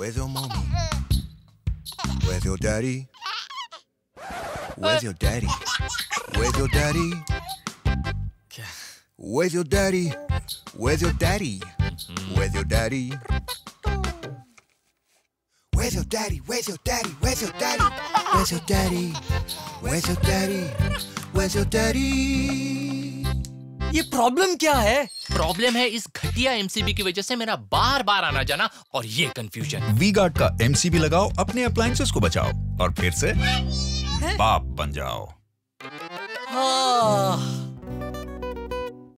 Where's your mommy? Where's your daddy? Where's your daddy? Where's your daddy? Where's your daddy? Where's your daddy? Where's your daddy? Where's your daddy? Where's your daddy? Where's your daddy? Where's your daddy? Where's your daddy? Where's your daddy? ये problem क्या है? Problem है इस घटिया MCB की वजह से मेरा बार बार आना जाना और ये कंफ्यूजन वी गार्ड का एमसीबी लगाओ अपने अप्लायसेस को बचाओ और फिर से बाप बन जाओ। हाँ।